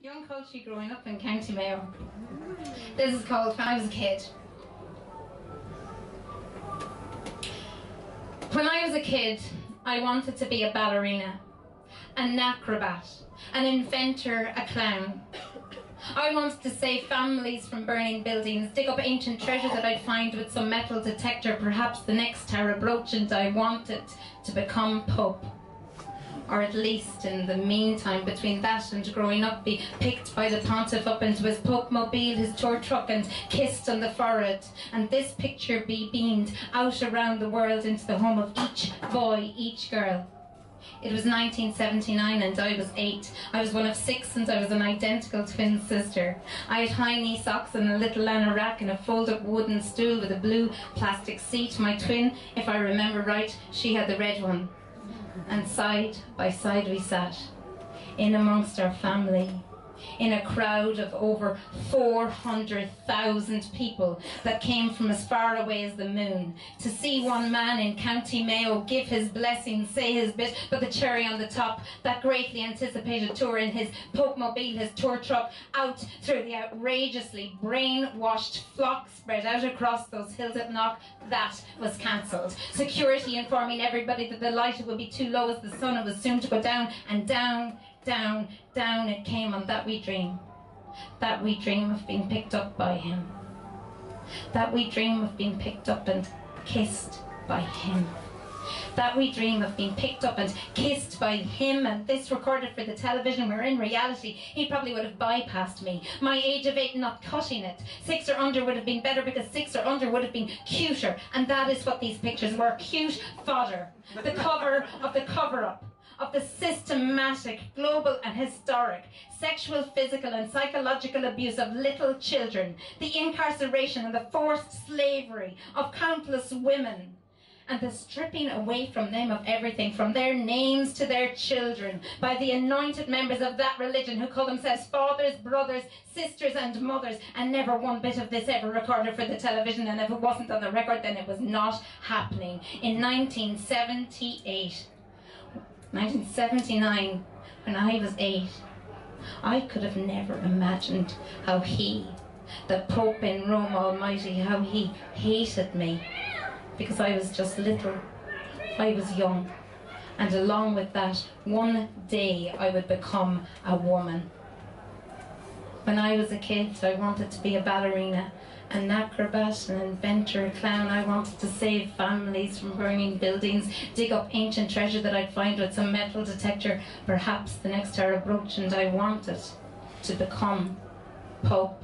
Young Coachy growing up in County Mayo. This is called When I Was a Kid. When I was a kid, I wanted to be a ballerina, an acrobat, an inventor, a clown. I wanted to save families from burning buildings, dig up ancient treasure that I'd find with some metal detector, perhaps the next Tara Brooch, and I wanted to become Pope or at least in the meantime between that and growing up, be picked by the pontiff up into his pope mobile, his tour truck, and kissed on the forehead. And this picture be beamed out around the world into the home of each boy, each girl. It was 1979 and I was eight. I was one of six and I was an identical twin sister. I had high knee socks and a little anorak and a fold-up wooden stool with a blue plastic seat. My twin, if I remember right, she had the red one and side by side we sat, in amongst our family, in a crowd of over 400,000 people that came from as far away as the moon to see one man in County Mayo give his blessing, say his bit, but the cherry on the top, that greatly anticipated tour in his Pope Mobile, his tour truck, out through the outrageously brainwashed flock spread out across those hills at Knock, that was cancelled. Security informing everybody that the light would be too low as the sun was soon to go down and down down, down it came on that we dream. That we dream of being picked up by him. That we dream of being picked up and kissed by him. That we dream of being picked up and kissed by him and this recorded for the television where in reality he probably would have bypassed me. My age of eight not cutting it. Six or under would have been better because six or under would have been cuter. And that is what these pictures were. Cute fodder. The cover of the cover-up of the systematic, global and historic sexual, physical and psychological abuse of little children, the incarceration and the forced slavery of countless women, and the stripping away from them of everything, from their names to their children, by the anointed members of that religion who call themselves fathers, brothers, sisters and mothers, and never one bit of this ever recorded for the television, and if it wasn't on the record, then it was not happening. In 1978, 1979, when I was eight, I could have never imagined how he, the Pope in Rome Almighty, how he hated me because I was just little, I was young. And along with that, one day I would become a woman. When I was a kid, I wanted to be a ballerina an acrobat, an inventor, a clown. I wanted to save families from burning buildings, dig up ancient treasure that I'd find with some metal detector, perhaps the next Tara Brooch, and I wanted to become Pope